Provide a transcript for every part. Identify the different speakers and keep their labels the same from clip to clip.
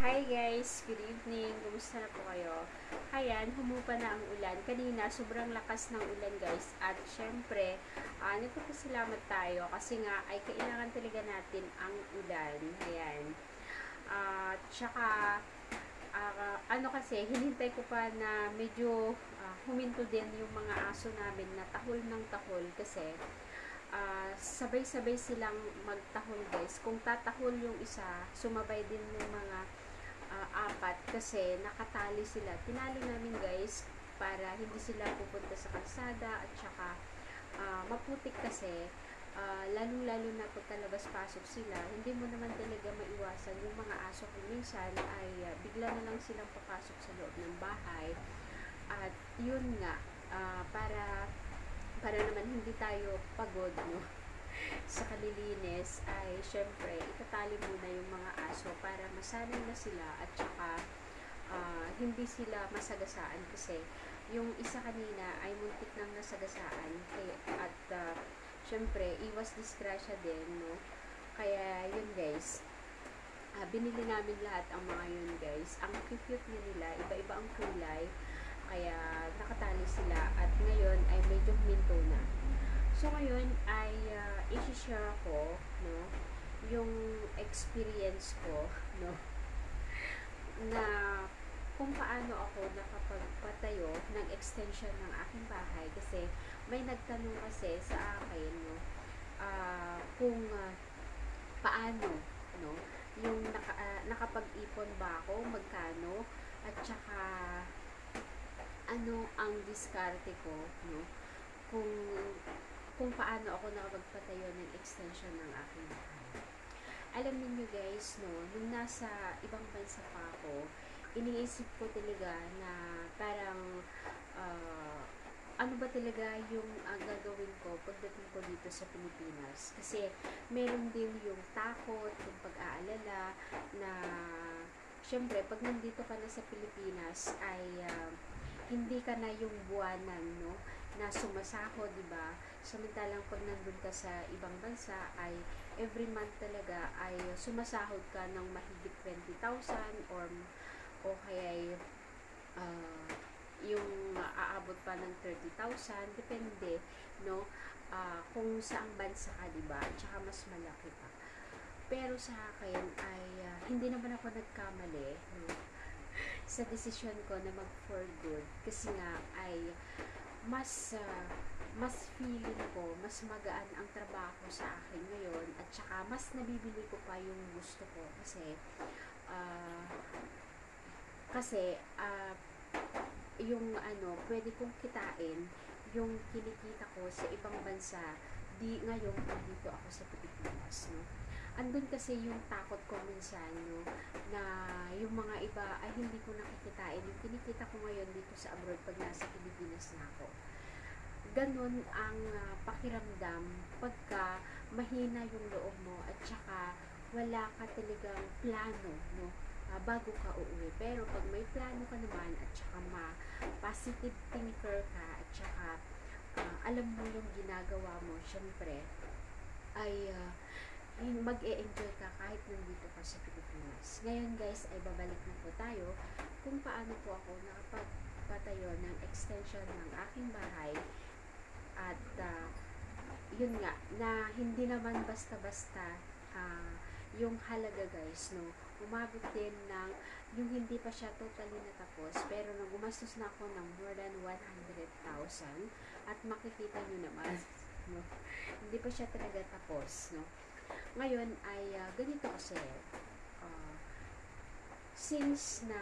Speaker 1: Hi guys, good evening. Kumusta na po kayo? Ayan, humupa na ang ulan. Kanina, sobrang lakas ng ulan guys. At syempre, uh, nagpapasalamat tayo kasi nga ay kailangan talaga natin ang ulan. Ayan. At uh, tsaka, uh, ano kasi, hinintay ko pa na medyo uh, huminto din yung mga aso namin na tahol ng tahol kasi uh, sabay-sabay silang magtahol guys. Kung tatahol yung isa, sumabay din yung mga uh, apat kasi nakatali sila. Tinali namin guys para hindi sila pupunta sa kalsada at saka uh, maputik kasi uh, lalo-lalo na pagkalabas-pasok sila, hindi mo naman talaga maiwasan yung mga aso kung minsan ay uh, bigla na lang silang papasok sa loob ng bahay at yun nga uh, para para naman hindi tayo pagod no sa kalilinis ay syempre itatali muna yung mga aso para masanay na sila at saka uh, hindi sila masagasaan kasi yung isa kanina ay muntik nang nasagasaan kaya, at uh, syempre iwas disgrasya din no? Kaya yun guys uh, binili namin lahat ang mga yun guys. Ang cute nila iba-iba ang kulay kaya nakatali sila at ngayon ay medyo minto na So, ngayon ay uh, isi-share ko, no, yung experience ko, no, na kung paano ako nakapagpatayo ng extension ng aking bahay. Kasi may nagtanong kasi sa akin, no, uh, kung uh, paano, no, yung naka, uh, nakapag-ipon ba ako, magkano, at saka ano ang diskarte ko, no, kung kung paano ako nakapagpatayo ng extension ng aking bahay. Alam niyo guys, no, nung nasa ibang bansa pa ako, iniisip ko talaga na parang uh, ano ba talaga yung uh, gagawin ko pagdating ko dito sa Pilipinas. Kasi meron din yung takot, yung pag-aalala na syempre pag nandito ka na sa Pilipinas ay uh, hindi ka na yung buwanan, no? na sumasahod, di ba? Samantalang pag nandun ka sa ibang bansa ay every month talaga ay sumasahod ka ng mahigit 20,000 or o kaya uh, yung aabot pa ng 30,000 depende no? Uh, kung saang bansa ka di ba? Tsaka mas malaki pa. Pero sa akin ay uh, hindi naman ako nagkamali no? Sa desisyon ko na mag for good kasi nga ay mas uh, mas feeling ko, mas magaan ang trabaho sa akin ngayon at saka mas nabibili ko pa yung gusto ko kasi uh, kasi uh, yung ano, pwede kong kitain yung kinikita ko sa ibang bansa di ngayon dito ako sa Pilipinas no andun kasi yung takot ko minsan, no, na yung mga iba ay hindi ko nakikitain. Yung kinikita ko ngayon dito sa abroad pag nasa Pilipinas na ako. Ganon ang uh, pakiramdam pagka mahina yung loob mo at saka wala ka talagang plano, no, uh, bago ka uuwi. Pero pag may plano ka naman at saka ma positive thinker ka at saka uh, alam mo yung ginagawa mo, syempre, ay uh, mag-e-enjoy ka kahit nandito ka sa Pilipinas. Ngayon guys, ay babalik na po tayo kung paano po ako nakapagpatayo ng extension ng aking bahay at uh, yun nga, na hindi naman basta-basta uh, yung halaga guys, no, umabot din ng yung hindi pa siya totally natapos pero nang gumastos na ako ng more than 100,000 at makikita nyo naman no, hindi pa siya talaga tapos no? Ngayon ay uh, ganito kasi, uh, since na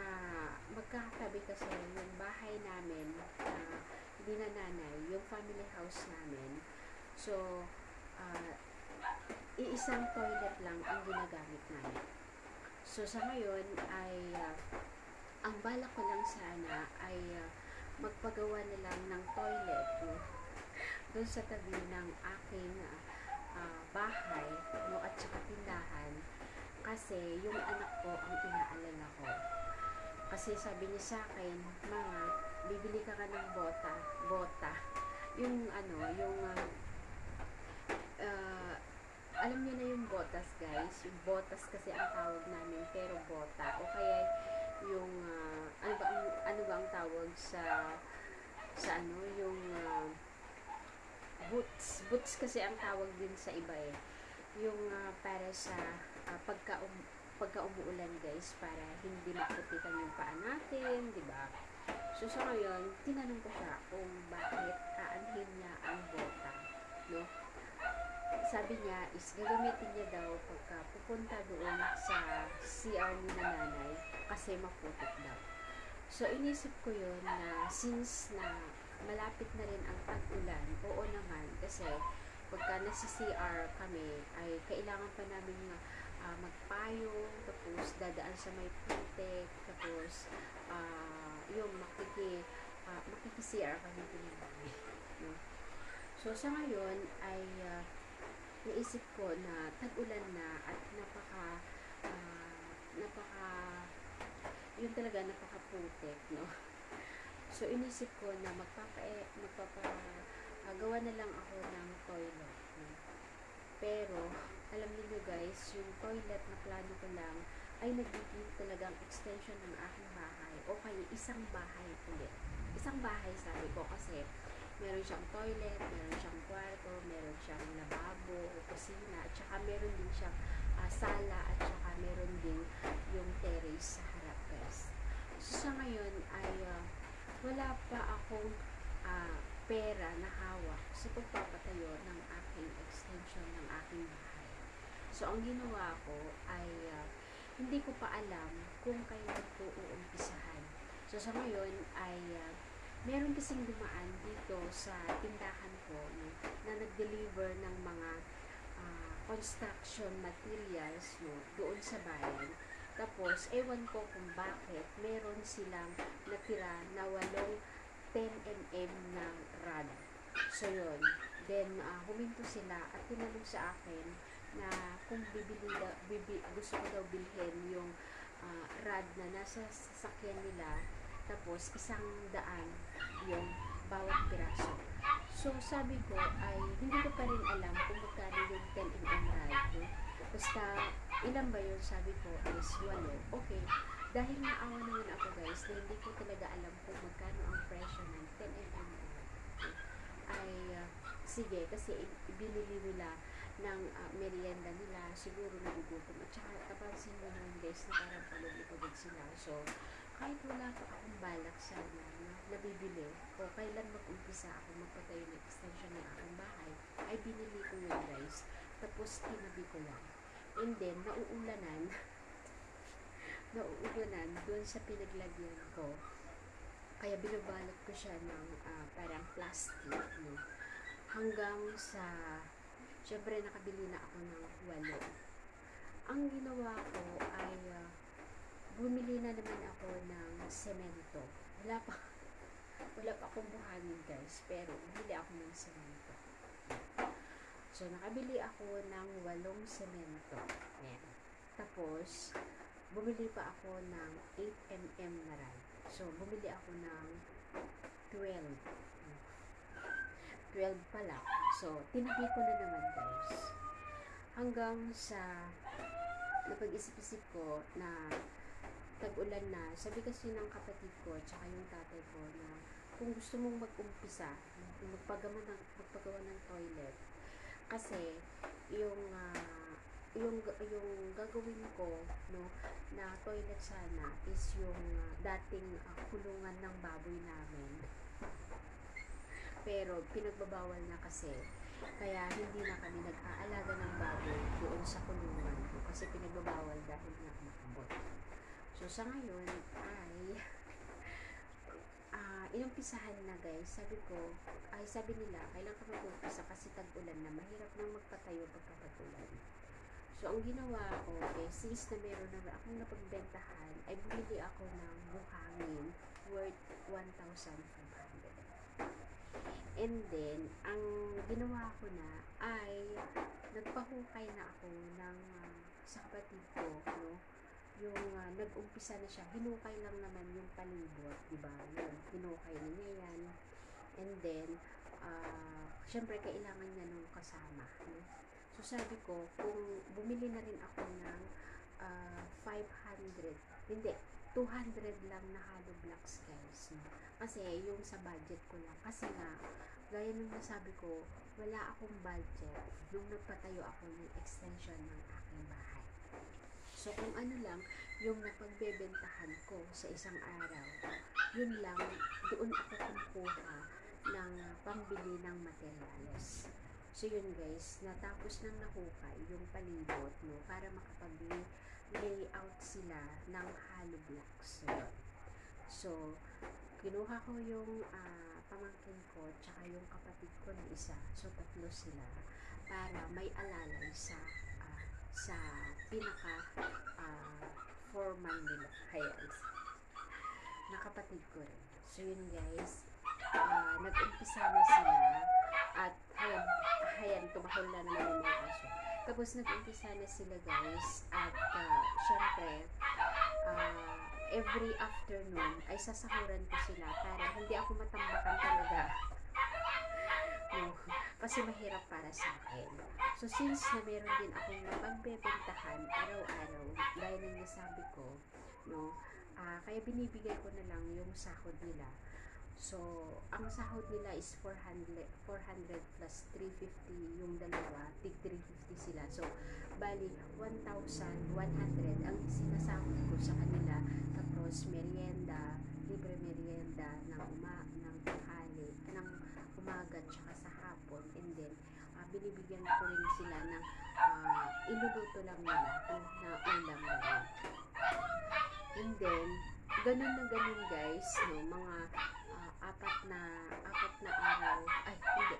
Speaker 1: magkakatabi kasi yung bahay namin, uh, hindi na nanay, yung family house namin, so, uh, iisang toilet lang ang ginagamit namin. So, sa ngayon ay, uh, ang balak ko lang sana ay uh, magpagawa na lang ng toilet no? doon sa tabi ng aking uh, uh, bahay no, at saka tindahan kasi yung anak ko ang inaalala ko. Kasi sabi niya sa akin, mga, bibili ka ka ng bota, bota. Yung ano, yung uh, uh, alam niyo na yung botas guys, yung botas kasi ang tawag namin, pero bota, o kaya ang tawag sa sa ano yung ah, boots. Boots kasi ang tawag din sa iba eh. Yung ah, para sa ah, pagka um, pagka umuulan guys para hindi makutikan yung paa natin di ba so sa ngayon tinanong ko siya kung bakit aanhin niya ang bota no sabi niya is gagamitin niya daw pagka pupunta doon sa CR ni na nanay kasi maputik daw. So inisip ko yun na since na malapit na rin ang tag-ulan, oo naman kasi pagka nasa CR kami ay kailangan pa namin uh, magpayong, tapos dadaan sa may putik, tapos uh, yung makiki, uh, makiki-CR kami pinag no? So sa ngayon ay uh, naisip ko na tag-ulan na at napaka uh, napaka yun talaga napaka-putik, no? So, inisip ko na magpapa, magpapa uh, gawa na lang ako ng toilet, no? Pero, alam niyo guys, yung toilet na plano ko lang ay nagiging talagang extension ng aking bahay o isang bahay ulit. Isang bahay sabi ko kasi meron siyang toilet, meron siyang kwarto, meron siyang lababo o kusina, at saka meron din siyang uh, sala, at saka meron din yung terrace sa harap guys. So sa ngayon ay uh, wala pa akong uh, pera na hawak sa pagpapatayo ng aking extension ng aking bahay. So ang ginawa ko ay uh, hindi ko pa alam kung kailan ko uumpisahan. So sa ngayon ay uh, meron kasing dumaan dito sa tindahan ko na nag-deliver ng mga uh, construction materials no, doon sa bayan. Tapos, ewan ko kung bakit meron silang natira na walong 10mm ng rod. So, yun. Then, uh, huminto sila at tinanong sa akin na kung bibili da, bibi, gusto ko daw bilhin yung uh, rod na nasa sasakyan nila tapos, isang daan yung bawat piraso. So, sabi ko ay hindi ko pa rin alam kung magkano yung 10mm ride. Basta, ilan ba yun? Sabi ko is walo. Okay. Dahil naawa naman ako guys, na hindi ko talaga alam kung magkano ang presyo ng 10mm ay uh, sige, kasi binili nila ng uh, merienda nila, siguro nagugutom. At saka, kapansin mo naman guys, na parang pagod-pagod sila. So, kahit wala pa akong balak sana na nabibili o kailan mag-umpisa ako magpatayo ng extension ng aking bahay, ay binili ko yun guys. Tapos tinabi ko lang. And then, nauulanan, nauulanan doon sa pinaglagyan ko. Kaya binabalot ko siya ng uh, parang plastic, no? Hanggang sa, syempre nakabili na ako ng walo. Ang ginawa ko ay uh, bumili na naman ako ng semento. Wala pa, wala pa akong buhangin guys, pero bumili ako ng semento. So, nakabili ako ng walong semento. Ayan. Tapos, bumili pa ako ng 8mm na rod. So, bumili ako ng 12. 12 pala. So, tinabi ko na naman guys. Hanggang sa napag-isip-isip ko na tag-ulan na, sabi kasi ng kapatid ko, tsaka yung tatay ko, na kung gusto mong mag-umpisa, magpagawa ng, magpagawa ng toilet, kasi yung uh, yung yung gagawin ko no na toilet sana is yung uh, dating uh, kulungan ng baboy namin. Pero pinagbabawal na kasi kaya hindi na kami nag-aalaga ng baboy doon sa kulungan kasi pinagbabawal dahil nga makabot So, sa ngayon ay uh, inumpisahan na guys. Sabi ko, ay sabi nila, kailan ka mag-umpisa kasi tag-ulan na. Mahirap nang magpatayo pagkatag-ulan. So, ang ginawa ko, okay, since na meron na akong napagbentahan, ay bumili ako ng buhangin worth 1,500. And then, ang ginawa ko na ay nagpahukay na ako ng uh, sa kapatid ko, no? Yung uh, nag-umpisa na siya, hinukay lang naman yung palibot, di ba? Yun, hinukay niya yan. And then, uh, syempre, kailangan niya nung kasama. No? So, sabi ko, kung bumili na rin ako ng uh, 500, hindi, 200 lang na hollow blocks guys. No? Kasi yung sa budget ko lang. Kasi nga, gaya nung nasabi ko, wala akong budget nung nagpatayo ako ng extension ng aking bahay. So, kung ano lang, yung napagbebentahan ko sa isang araw, yun lang, doon ako kumukuha ng pambili ng materyales. So, yun guys, natapos nang nahukay yung palibot, no, para makapag-layout sila ng hollow blocks. So. So, kinuha ko yung ah, pamangkin ko, tsaka yung kapatid ko na isa. So, tatlo sila para may alalay sa sa pinaka ah, foreman nila. Ayan. Na ko rin. So, yun guys. ah, nag-umpisa na sila at ayan, ayan, tumahol na naman yung mga. Tapos nag-umpisa na sila guys at ah, syempre ah, every afternoon ay sasahuran ko sila para hindi ako matambakan talaga. No, kasi mahirap para sa akin. So, since na meron din akong napagbebentahan araw-araw, gaya ng nasabi ko, no, ah, kaya binibigay ko na lang yung sahod nila. So, ang sahod nila is 400, 400 plus 350 yung dalawa, tig 350 sila. So, bali, 1,100 ang sinasahod ko sa kanila. Tapos, merienda, libre merienda ng uma, ng tanghali, ng umaga tsaka sa binibigyan ko rin sila ng ah, iluluto lang nila na ulam nila. And then, ganun na ganun guys, no, mga ah, apat na apat na araw, ay hindi,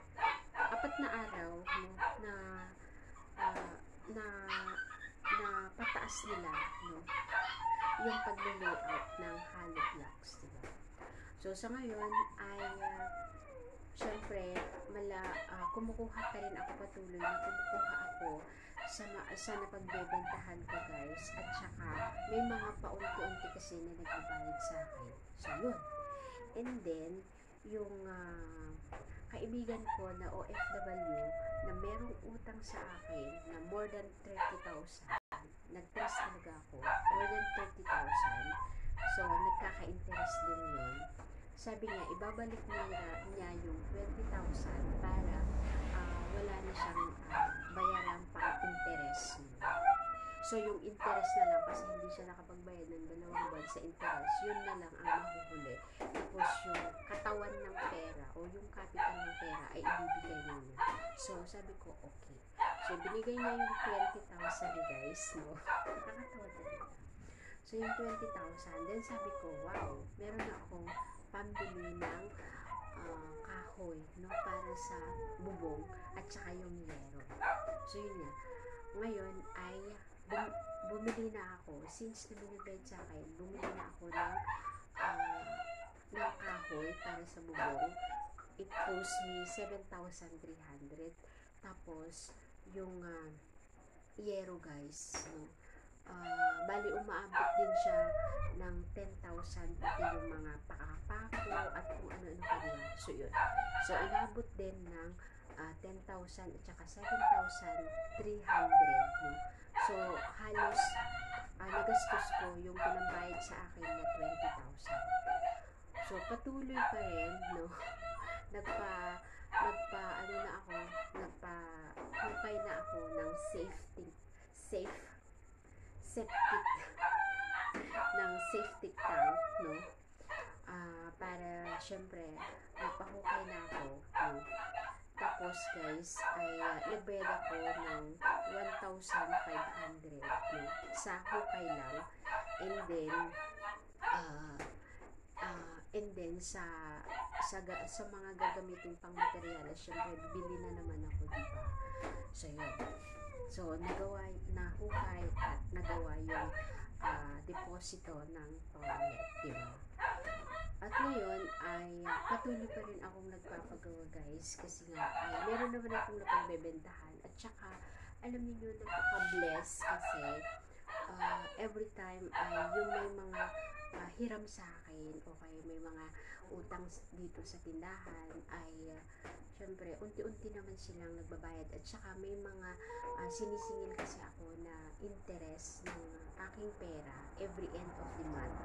Speaker 1: apat na araw no, na ah, na na pataas nila no, yung pag-layout ng hollow blocks, diba? So, sa ngayon ay ah, syempre, mala, ah, kumukuha pa rin ako patuloy na kumukuha ako sa, sa napagbebentahan ko guys at saka may mga paunti-unti kasi na nagbabayad sa akin. So, yun. And then, yung ah, kaibigan ko na OFW na merong utang sa akin na more than 30,000 nag-trust talaga ako more than 30,000 so nagkaka-interest din yun sabi niya ibabalik niya, niya yung 20,000 para ah, wala na siyang ah, bayaran pang interest so yung interest na lang kasi hindi siya nakapagbayad ng dalawang buwan sa interest yun na lang ang mahuhuli. Tapos yung katawan ng pera o yung capital ng pera ay ibibigay niya. So sabi ko okay. So binigay niya yung 20,000 guys no? Nakakatawa din so yung 20,000 then sabi ko wow meron na akong pambili ng ah, kahoy no para sa bubong at saka yung yero. So yun nga. Ngayon ay bum- bumili na ako. Since na binibed sa akin bumili na ako ng ah, ng kahoy para sa bubong. It cost me 7,300 tapos yung ah, yero guys no Ah, bali umaabot din siya ng 10,000 pati yung mga pakapako at kung ano-ano pa diba. So, yun. So, inabot din ng ah, 10,000 at saka 7,300. No? So, halos ah, nagastos ko yung pinambayad sa akin na 20,000. So, patuloy pa rin, no? Nagpa, nagpa, ano na ako, nagpa, hukay na ako ng safety, safe septic ng safety tank, no? Ah, para syempre nagpahukay na ako, no? Tapos guys, ay uh, nagbayad ako ng 1,500 no? sa hukay lang. And then, ah, ah, and then sa sa, sa mga gagamitin pang materyales, syempre bibili na naman ako, di ba? So, yun. So, nagawa, nahukay at nagawa yung ah, deposito ng toilet, di? At ngayon ay patuloy pa rin akong nagpapagawa guys kasi nga ay meron naman akong napagbebentahan at saka alam niyo nakaka-bless kasi ah, every time ay yung may mga ah, hiram sa akin o kaya may mga utang dito sa tindahan ay ah, syempre unti-unti naman silang nagbabayad at saka may mga ah, sinisingil kasi ako na interest ng aking pera every end of the month?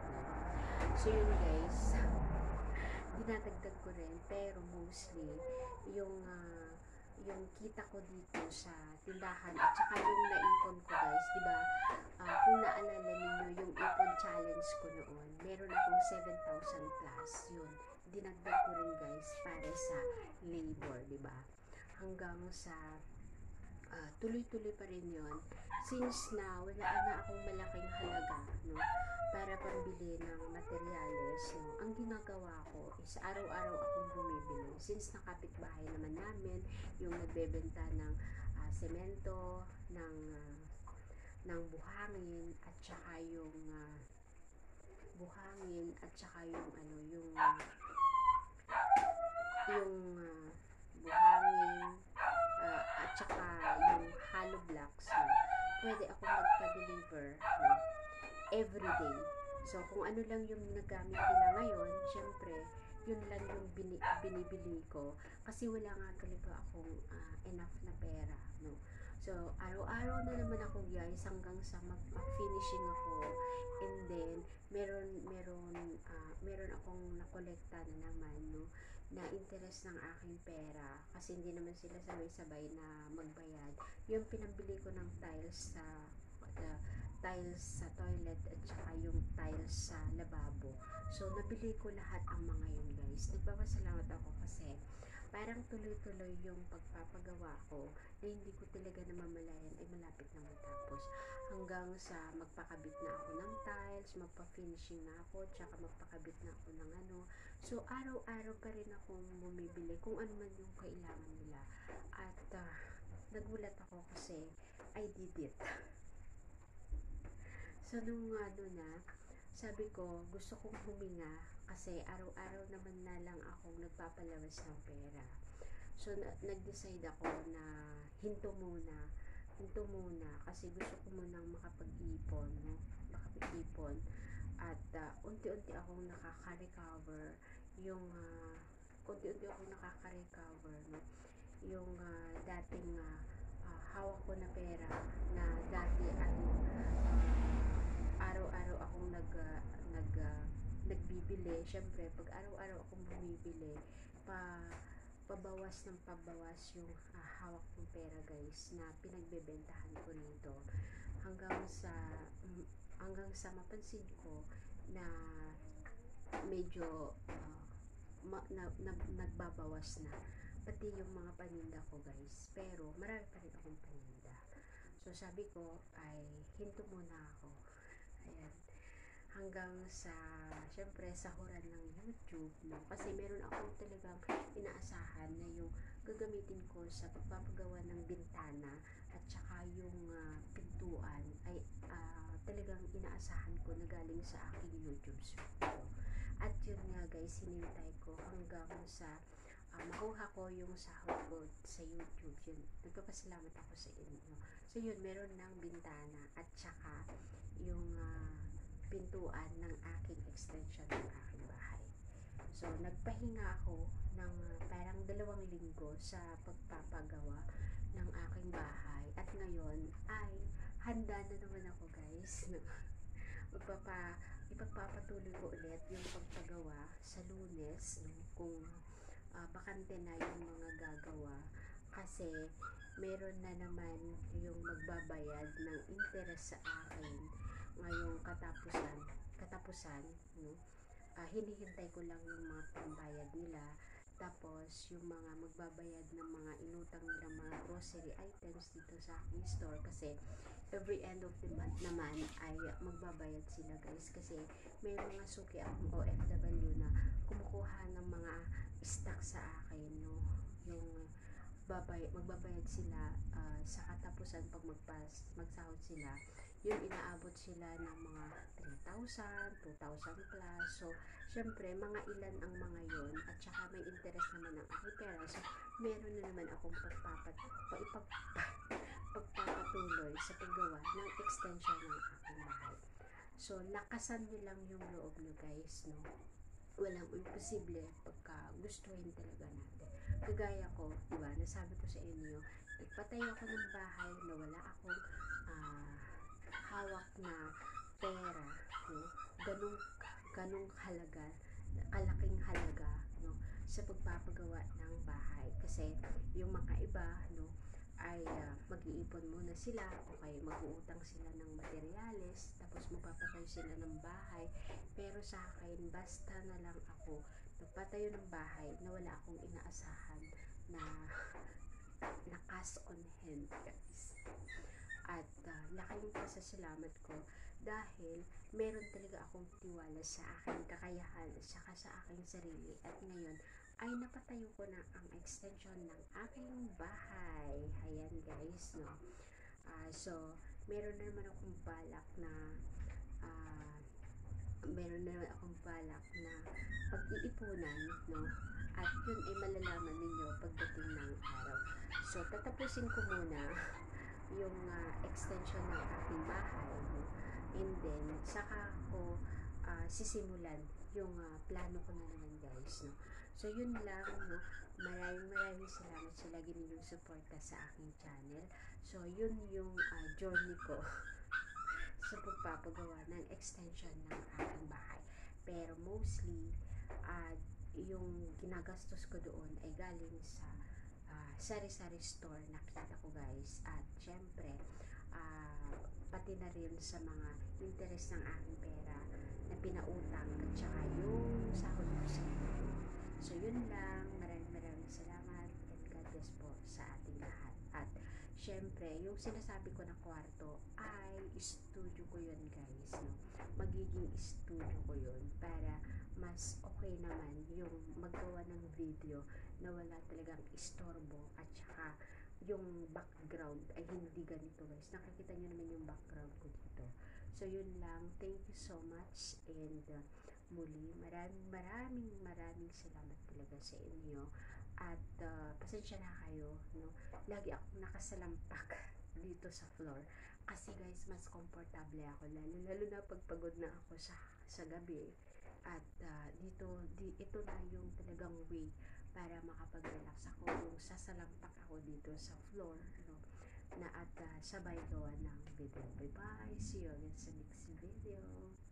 Speaker 1: So yun guys, dinadagdag ko rin pero mostly yung ah, yung kita ko dito sa tindahan at saka yung naipon ko guys, di ba? Ah, kung naalala ninyo yung ipon challenge ko noon, meron akong 7,000 plus yun. Dinagdag ko rin guys para sa labor, di ba? Hanggang sa ah, tuloy-tuloy pa rin yon since na wala na akong malaking halaga no para pambili ng materyales no ang ginagawa ko is araw-araw akong bumibili since nakapitbahay naman namin yung nagbebenta ng ah, semento ng ah, ng buhangin at saka yung ah, buhangin at saka yung ano yung yung ah, buhangin ah, at saka yung hollow blocks no, pwede ako magpa-deliver no, everyday. So, kung ano lang yung nagamit nila ngayon, syempre, yun lang yung bini, binibili ko. Kasi wala nga talaga akong ah, enough na pera, no. So, araw-araw na naman ako guys hanggang sa mag- mag-finishing ako. And then, meron, meron, ah, meron akong nakolekta na naman, no na interest ng aking pera kasi hindi naman sila sabay-sabay na magbayad. Yung pinambili ko ng tiles sa uh, tiles sa toilet at saka yung tiles sa lababo. So, nabili ko lahat ang mga yun guys. Nagpapasalamat ako kasi parang tuloy-tuloy yung pagpapagawa ko na hindi ko talaga namamalayan ay malapit na matapos. Hanggang sa magpakabit na ako ng tiles, magpa-finishing na ako, tsaka magpakabit na ako ng ano. So, araw-araw pa rin akong bumibili kung ano man yung kailangan nila. At ah, nagulat ako kasi I did it. So, nung ano na, sabi ko, gusto kong huminga kasi araw-araw naman na lang akong nagpapalawas ng pera. So, na- nag-decide ako na hinto muna. Hinto muna kasi gusto ko munang makapag-ipon. No? Makapag-ipon. At ah, unti-unti akong nakaka-recover yung ah, unti-unti akong nakaka-recover no? yung ah, dating ah, ah, hawak ko na pera na dati ay ah, araw-araw akong nag ah, nag ah, nagbibili. Syempre pag araw-araw akong bumibili pa pabawas ng pabawas yung ah, hawak ng pera guys na pinagbebentahan ko nito. Hanggang sa mm, hanggang sa mapansin ko na medyo ah, ma- na, na- nagbabawas na. Pati yung mga paninda ko guys. Pero marami pa rin akong paninda. So sabi ko ay hinto muna ako ayan. Hanggang sa syempre sahuran ng YouTube no? Kasi meron akong talagang inaasahan na yung gagamitin ko sa pagpapagawa ng bintana at saka yung ah, pintuan ay ah, talagang inaasahan ko na galing sa aking YouTube video at yun nga guys hinintay ko hanggang sa ah, makuha ko yung sahod ko sa YouTube. Yun nagpapasalamat ako sa inyo. So yun meron ng bintana at saka yung ah, pintuan ng aking extension ng aking bahay. So, nagpahinga ako ng uh, parang dalawang linggo sa pagpapagawa ng aking bahay. At ngayon ay handa na naman ako guys. Magpapa, ipagpapatuloy ko ulit yung pagpagawa sa lunes kung uh, bakante na yung mga gagawa kasi meron na naman yung magbabayad ng interest sa akin ngayong katapusan katapusan no? Ah, hinihintay ko lang yung mga pambayad nila. Tapos yung mga magbabayad ng mga inutang nilang mga grocery items dito sa aking store. Kasi every end of the month naman ay magbabayad sila guys. Kasi may mga suki akong OFW na kumukuha ng mga stock sa akin no? Yung babay, magbabayad sila ah, sa katapusan pag magpas, magsahod sila yun inaabot sila ng mga 3,000, 2,000 plus. So, syempre, mga ilan ang mga yon at saka may interest naman ang aking pera. So, meron na naman akong pagpapat, pa, ipag, pagpapatuloy sa paggawa ng extension ng aking bahay. So, lakasan nyo lang yung loob nyo guys, no? Walang imposible pagka gustuhin talaga natin. Kagaya ko, di ba, nasabi ko sa inyo, nagpatay ako ng bahay na wala akong ah, hawak na pera, no? Ganun, ganong halaga, kalaking halaga, no, sa pagpapagawa ng bahay. Kasi, yung mga iba, no, ay uh, mag-iipon muna sila o kaya mag-uutang sila ng materyales tapos magpapatayo sila ng bahay pero sa akin basta na lang ako nagpatayo ng bahay na wala akong inaasahan na na cash on hand guys at uh, laking pasasalamat ko dahil meron talaga akong tiwala sa aking kakayahan saka sa aking sarili at ngayon ay napatayo ko na ang extension ng aking bahay. Ayan guys, no. Uh, so, meron na naman akong balak na uh, meron na naman akong balak na pag-iipunan, no. At yun ay malalaman ninyo pagdating ng araw. So, tatapusin ko muna yung uh, extension ng aking bahay. And then, saka ko uh, sisimulan yung uh, plano ko na naman guys no? So yun lang no? Maraming maraming salamat sa lagi ninyong suporta sa aking channel. So yun yung uh, journey ko sa pagpapagawa ng extension ng aking bahay. Pero mostly uh, yung ginagastos ko doon ay galing sa uh, sari-sari store nakita ko guys at syempre uh, pati na rin sa mga interest ng aking pera na pinautang at saka yung sahod ko sa YouTube. So yun lang, maraming maraming salamat and God bless po sa ating lahat. At syempre, yung sinasabi ko na kwarto ay studio ko yun guys. No? Magiging studio ko yun para mas okay naman yung magawa ng video na wala talagang istorbo at saka yung background ay hindi ganito guys. Nakikita nyo naman yung background ko dito. So, yun lang. Thank you so much. And uh, muli, maraming maraming maraming salamat talaga sa inyo. At uh, pasensya na kayo. No? Lagi akong nakasalampak dito sa floor. Kasi guys, mas komportable ako. Lalo, lalo na pagpagod na ako sa, sa gabi. At uh, dito, di, ito na yung talagang way para makapag-relax ako yung sasalampak ako dito sa floor no, na at uh, sabay gawa ng video. Bye bye! See you again sa next video.